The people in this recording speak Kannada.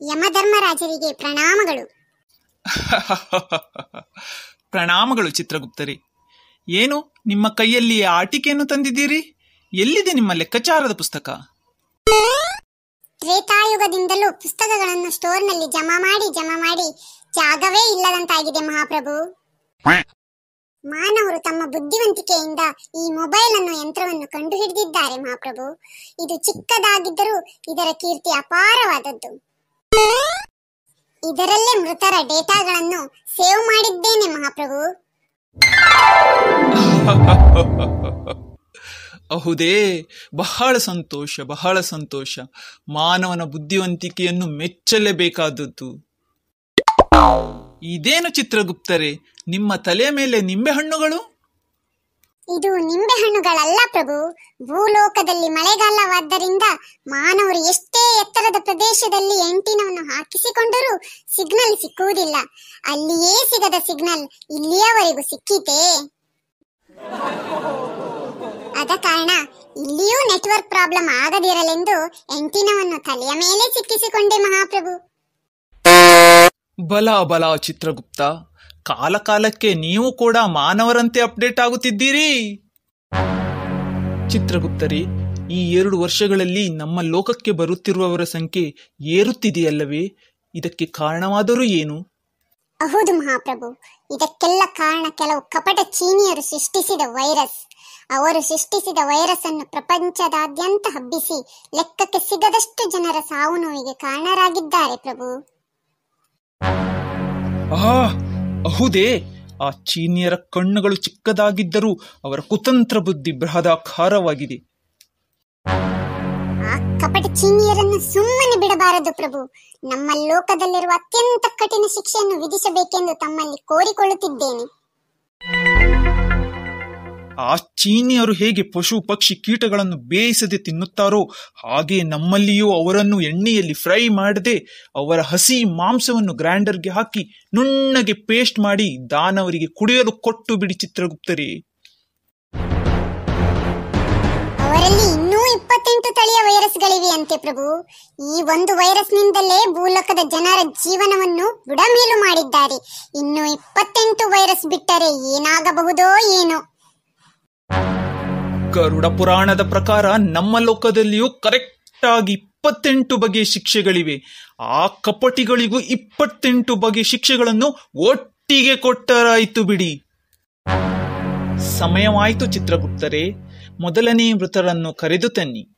ಯಮಧರ್ಮರಾಜರಿಗೆ ಪ್ರಣಾಮಗಳು. ಪ್ರಣಾಮಗಳು ಚಿತ್ರಗುಪ್ತರಿ. ಏನು ನಿಮ್ಮ ಕೈಯಲ್ಲಿ ಆಟಿಕೆಯನ್ನು ತಂದಿದ್ದೀರಿ? ಎಲ್ಲಿದೆ ನಿಮ್ಮ ಲೆಕ್ಕಾಚಾರದ ಪುಸ್ತಕ? ತ್ರೇತಾಯುಗದಿಂದಲೂ ಪುಸ್ತಕಗಳನ್ನು ಸ್ಟೋರ್ನಲ್ಲಿ ಜಮಾ ಮಾಡಿ ಜಮಾ ಮಾಡಿ ಜಾಗವೇ ಇಲ್ಲದಂತಾಗಿದೆ ಮಹಾಪ್ರಭು. ಮಾನವರು ತಮ್ಮ ಬುದ್ಧಿವಂತಿಕೆಯಿಂದ ಈ ಮೊಬೈಲ್ ಅನ್ನೋ ಯಂತ್ರವನ್ನು ಕಂಡುಹಿಡಿದಿದ್ದಾರೆ ಮಹಾಪ್ರಭು. ಇದು ಚಿಕ್ಕದಾಗಿದ್ದರೂ ಇದರ ಕೀರ್ತಿ ಅಪಾರವಾದದ್ದು. ಇದರಲ್ಲೇ ಮೃತರ ಡೇಟಾಗಳನ್ನು ಸೇವ್ ಮಾಡಿದ್ದೇನೆ ಮಹಾಪ್ರಭು. ಅಹುದೇ ಬಹಳ ಸಂತೋಷ ಬಹಳ ಸಂತೋಷ. ಮಾನವನ ಬುದ್ಧಿವಂತಿಕೆಯನ್ನು ಮೆಚ್ಚಲೇಬೇಕಾದದ್ದು. ಇದೇನು ಚಿತ್ರಗುಪ್ತರೆ? ನಿಮ್ಮ ತಲೆಯ ಮೇಲೆ ನಿಂಬೆಹಣ್ಣುಗಳು ಇದು ನಿಂಬೆಹಣ್ಣುಗಳಲ್ಲ ಪ್ರಭು. ಭೂಲೋಕದಲ್ಲಿ ಮಳೆಗಾಲವಾದ್ದರಿಂದ ಮಾನವರು ಎಷ್ಟೇ ಎತ್ತರದ ಪ್ರದೇಶದಲ್ಲಿ ಎಂಟಿನವನ್ನು ಹಾಕಿಸಿಕೊಂಡರೂ ಸಿಗ್ನಲ್ ಸಿಕ್ಕುವುದಿಲ್ಲ. ಅಲ್ಲಿಯೇ ಸಿಗದ ಸಿಗ್ನಲ್ ಇಲ್ಲಿಯವರೆಗೂ ಸಿಕ್ಕಿತೇ. ಅದ ಕಾರಣ ಇಲ್ಲಿಯೂ ನೆಟ್ವರ್ಕ್ ಪ್ರಾಬ್ಲಮ್ ಆಗದಿರಲೆಂದು ಎಂಟಿನವನ್ನು ತಲೆಯ ಮೇಲೆ ಸಿಕ್ಕಿಸಿಕೊಂಡೆ ಮಹಾಪ್ರಭು. ಬಲ ಬಲ ಚಿತ್ರಗುಪ್ತ, ಕಾಲಕಾಲಕ್ಕೆ ನೀವು ಕೂಡ ಮಾನವರಂತೆ ಅಪ್ಡೇಟ್ ಆಗುತ್ತಿದ್ದೀರಿ. ಚಿತ್ರಗುಪ್ತರಿ, ಈ ಎರಡು ವರ್ಷಗಳಲ್ಲಿ ನಮ್ಮ ಲೋಕಕ್ಕೆ ಬರುತ್ತಿರುವವರ ಸಂಖ್ಯೆ ಏರುತ್ತಿದೆಯಲ್ಲವೇ? ಇದಕ್ಕೆ ಕಾರಣವಾದರೂ ಏನು? ಹೌದು ಮಹಾಪ್ರಭು, ಇದಕ್ಕೆಲ್ಲ ಕಾರಣ ಕೆಲವು ಕಪಟ ಚೀನಿಯರು ಸೃಷ್ಟಿಸಿದ ವೈರಸ್. ಅವರು ಸೃಷ್ಟಿಸಿದ ವೈರಸ್ ಅನ್ನು ಪ್ರಪಂಚದಾದ್ಯಂತ ಹಬ್ಬಿಸಿ ಲೆಕ್ಕಕ್ಕೆ ಸಿಗದಷ್ಟು ಜನರ ಸಾವು ನೋವಿಗೆ ಕಾರಣರಾಗಿದ್ದಾರೆ ಪ್ರಭು. ಆ ಅಹುದೇ, ಆ ಚೀನಿಯರ ಕಣ್ಣುಗಳು ಚಿಕ್ಕದಾಗಿದ್ದರೂ ಅವರ ಕುತಂತ್ರ ಬುದ್ಧಿ ಬೃಹದಾಕಾರವಾಗಿದೆ. ಆ ಕಪಟ ಚೀನಿಯರನ್ನು ಸುಮ್ಮನೆ ಬಿಡಬಾರದು ಪ್ರಭು. ನಮ್ಮ ಲೋಕದಲ್ಲಿರುವ ಅತ್ಯಂತ ಕಠಿಣ ಶಿಕ್ಷೆಯನ್ನು ವಿಧಿಸಬೇಕೆಂದು ತಮ್ಮಲ್ಲಿ ಕೋರಿಕೊಳ್ಳುತ್ತಿದ್ದೇನೆ. ಆ ಚೀನಿಯರು ಹೇಗೆ ಪಶು, ಪಕ್ಷಿ, ಕೀಟಗಳನ್ನು ಬೇಯಿಸದೆ ತಿನ್ನುತ್ತಾರೋ, ಹಾಗೆ ನಮ್ಮಲ್ಲಿಯೂ ಅವರನ್ನು ಎಣ್ಣೆಯಲ್ಲಿ ಫ್ರೈ ಮಾಡದೆ ಅವರ ಹಸಿ ಮಾಂಸವನ್ನು ಗ್ರೈಂಡರ್ಗೆ ಹಾಕಿ ನುಣ್ಣಗೆ ಪೇಸ್ಟ್ ಮಾಡಿ ದಾನವರಿಗೆ ಕುಡಿಯಲು ಕೊಟ್ಟು ಬಿಡಿ ಚಿತ್ರಗುಪ್ತರೇ. ಅವರಲ್ಲಿ ಇನ್ನೂ ಇಪ್ಪತ್ತೆಂಟು ತಳಿಯ ವೈರಸ್ಗಳಿವೆ ಅಂತೆ ಪ್ರಭು. ಈ ಒಂದು ವೈರಸ್ನಿಂದಲೇ ಭೂಲೋಕದ ಜನರ ಜೀವನವನ್ನು ಬುಡಮೇಲು ಮಾಡಿದ್ದಾರೆ. ಇನ್ನು ಇಪ್ಪತ್ತೆಂಟು ವೈರಸ್ ಬಿಟ್ಟರೆ ಏನಾಗಬಹುದೋ ಏನೋ. ಗರುಡ ಪುರಾಣದ ಪ್ರಕಾರ ನಮ್ಮ ಲೋಕದಲ್ಲಿಯೂ ಕರೆಕ್ಟ್ ಆಗಿ ಇಪ್ಪತ್ತೆಂಟು ಬಗೆಯ ಶಿಕ್ಷೆಗಳಿವೆ. ಆ ಕಪಟಿಗಳಿಗೂ ಇಪ್ಪತ್ತೆಂಟು ಬಗೆಯ ಶಿಕ್ಷೆಗಳನ್ನು ಒಟ್ಟಿಗೆ ಕೊಟ್ಟರಾಯಿತು ಬಿಡಿ. ಸಮಯವಾಯಿತು ಚಿತ್ರಗುಪ್ತರೆ, ಮೊದಲನೇ ಮೃತರನ್ನು ಕರೆದು ತನ್ನಿ.